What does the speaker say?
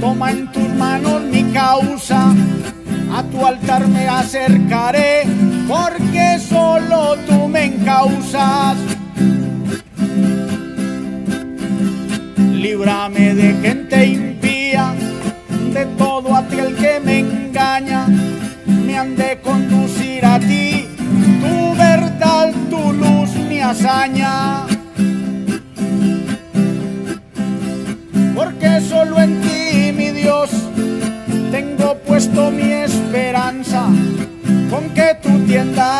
Toma en tus manos mi causa, a tu altar me acercaré, porque solo tú me encausas. Líbrame de gente impía, de todo aquel que me engaña, me han de conducir a ti, tu verdad, tu luz, mi hazaña. Solo en ti, mi Dios, tengo puesto mi esperanza, con que tú tiendas